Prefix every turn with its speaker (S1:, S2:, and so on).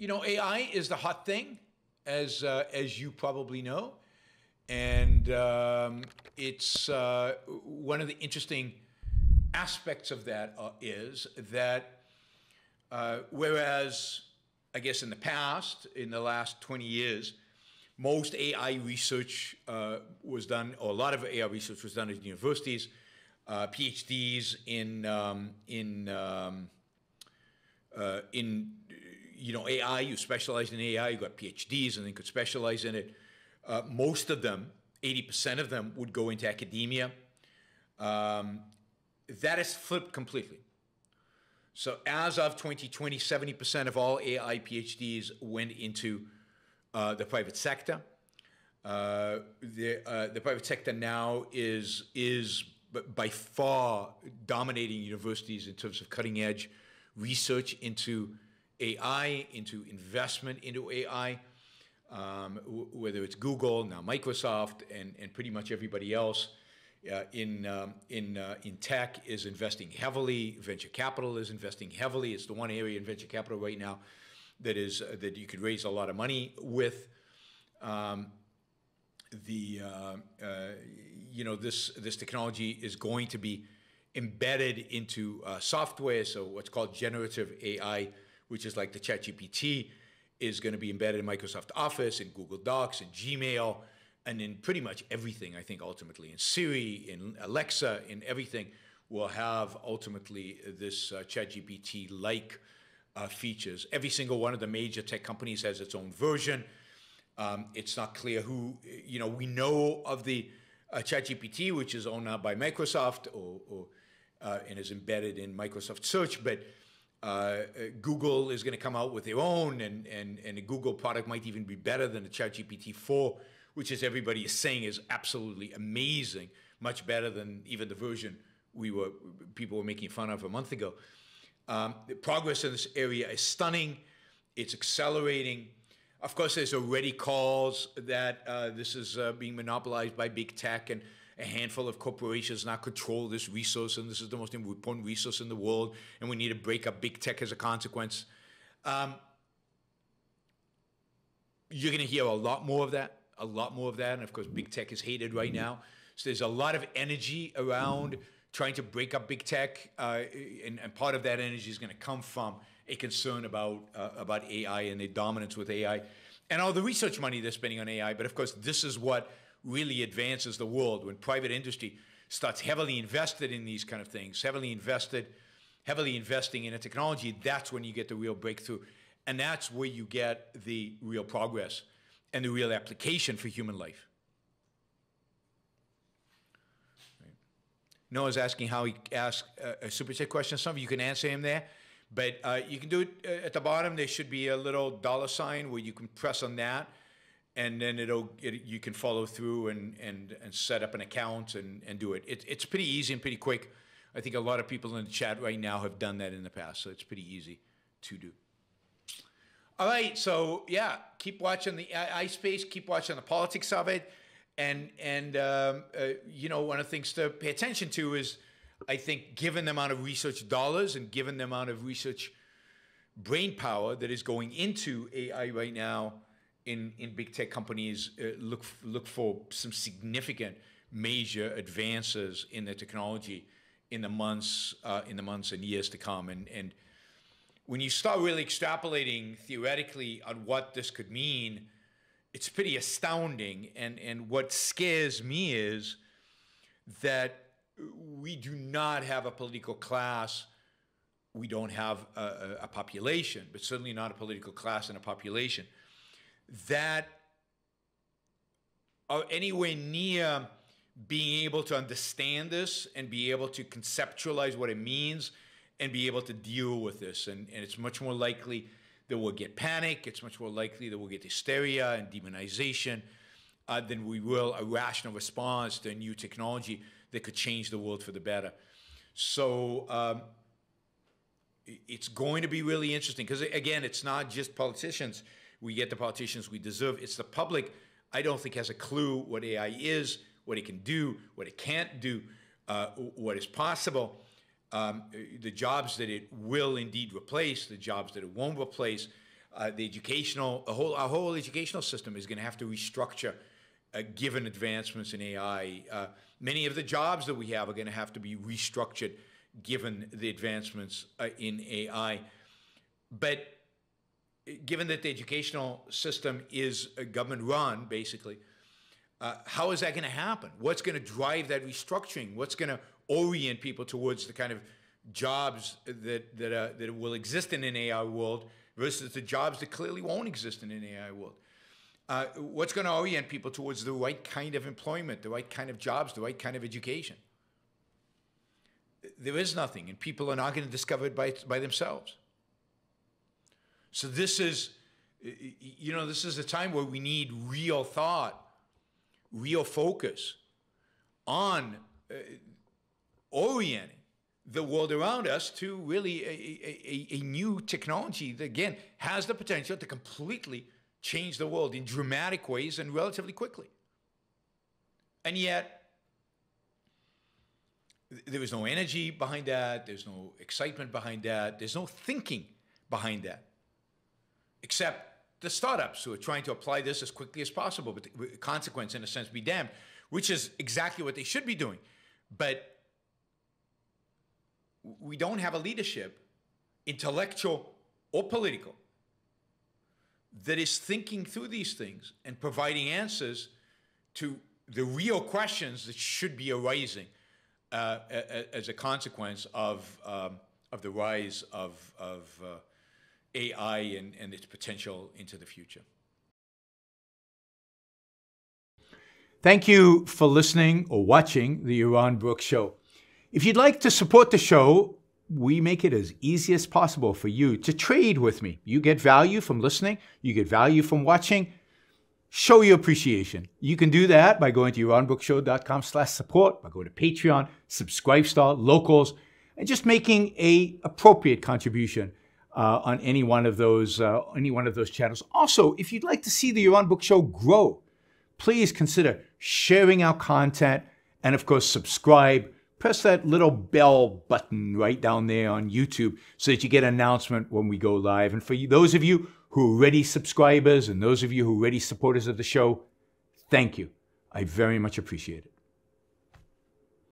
S1: you know, AI is the hot thing, as uh, as you probably know, and um, it's uh, one of the interesting aspects of that uh, is that uh, whereas I guess in the past, in the last 20 years, most AI research uh, was done, or a lot of AI research was done at universities, uh, PhDs in um, in um, in you know AI. You specialized in AI, you got PhDs, and then could specialize in it. Uh, most of them, 80% of them, would go into academia. Um, that has flipped completely. So as of 2020, 70% of all AI PhDs went into uh, the private sector. Uh, the, uh, the private sector now is, is by far dominating universities in terms of cutting edge research into AI, into investment into AI, um, whether it's Google, now Microsoft, and, and pretty much everybody else uh, in, um, in, uh, in tech is investing heavily. Venture capital is investing heavily. It's the one area in venture capital right now that is uh, that you could raise a lot of money with. Um, the uh, uh, you know this this technology is going to be embedded into uh, software. So what's called generative AI, which is like the ChatGPT, is going to be embedded in Microsoft Office and Google Docs and Gmail and in pretty much everything, I think ultimately in Siri, in Alexa, in everything, will have ultimately this uh, ChatGPT-like uh, features. Every single one of the major tech companies has its own version. Um, it's not clear who, you know, we know of the uh, ChatGPT, which is owned by Microsoft or, or uh, and is embedded in Microsoft Search, but uh, Google is going to come out with their own, and, and, and a Google product might even be better than the ChatGPT 4 which is everybody is saying is absolutely amazing, much better than even the version we were people were making fun of a month ago. Um, the progress in this area is stunning. It's accelerating. Of course, there's already calls that uh, this is uh, being monopolized by big tech and a handful of corporations now control this resource, and this is the most important resource in the world, and we need to break up big tech as a consequence. Um, you're going to hear a lot more of that a lot more of that. And of course, big tech is hated right now. So there's a lot of energy around trying to break up big tech, uh, and, and, part of that energy is going to come from a concern about uh, about AI and the dominance with AI, and all the research money they're spending on AI. But of course, this is what really advances the world when private industry starts heavily invested in these kind of things, heavily invested, heavily investing in a technology. That's when you get the real breakthrough, and that's where you get the real progress and the real application for human life. Right. Noah's asking how he asked a super chat question. Some of you can answer him there, but uh, you can do it uh, at the bottom. There should be a little dollar sign where you can press on that, and then it'll it, you can follow through and, and, and set up an account and, and do it. it. It's pretty easy and pretty quick. I think a lot of people in the chat right now have done that in the past, so it's pretty easy to do. All right, so yeah, keep watching the AI space, keep watching the politics of it, and and um, uh, you know one of the things to pay attention to is, I think, given the amount of research dollars and given the amount of research brain power that is going into AI right now in in big tech companies, uh, look look for some significant major advances in the technology in the months uh, in the months and years to come, and and when you start really extrapolating theoretically on what this could mean, it's pretty astounding. And, and what scares me is that we do not have a political class. We don't have a, a, population, but certainly not a political class and a population that are anywhere near being able to understand this and be able to conceptualize what it means and be able to deal with this. And, and it's much more likely that we'll get panic. It's much more likely that we'll get hysteria and demonization uh, than we will a rational response to a new technology that could change the world for the better. So um, it's going to be really interesting because, again, it's not just politicians. We get the politicians we deserve. It's the public, I don't think, has a clue what AI is, what it can do, what it can't do, uh, what is possible um, the jobs that it will indeed replace, the jobs that it won't replace, Uh, the educational, a whole, our whole educational system is going to have to restructure uh, given advancements in AI. Uh, many of the jobs that we have are going to have to be restructured given the advancements uh, in AI. But given that the educational system is government run, basically, uh, how is that going to happen? What's going to drive that restructuring? What's going to orient people towards the kind of jobs that that, uh, that will exist in an AI world versus the jobs that clearly won't exist in an AI world? Uh, what's going to orient people towards the right kind of employment, the right kind of jobs, the right kind of education? There is nothing, and people are not going to discover it by, by themselves. So this is, you know, this is a time where we need real thought, real focus on uh, orienting the world around us to really a, a, a, new technology that, again, has the potential to completely change the world in dramatic ways and relatively quickly. And yet, there is no energy behind that. There's no excitement behind that. There's no thinking behind that, except the startups who are trying to apply this as quickly as possible, but the consequence, in a sense, be damned, which is exactly what they should be doing. But we don't have a leadership, intellectual or political, that is thinking through these things and providing answers to the real questions that should be arising uh, as a consequence of, um, of the rise of, of uh, AI and, and its potential into the future. Thank you for listening or watching the Yaron Brook Show. If you'd like to support the show, we make it as easy as possible for you to trade with me. You get value from listening, you get value from watching. Show your appreciation. You can do that by going to yaronbrookshow.com slash support, by going to Patreon, Subscribestar, Locals, and just making a appropriate contribution uh, on any one of those uh, any one of those channels. Also, if you'd like to see the Yaron Brook Show grow, please consider sharing our content and, of course, subscribe press that little bell button right down there on YouTube so that you get an announcement when we go live. And for you, those of you who are already subscribers and those of you who are already supporters of the show, thank you. I very much appreciate it.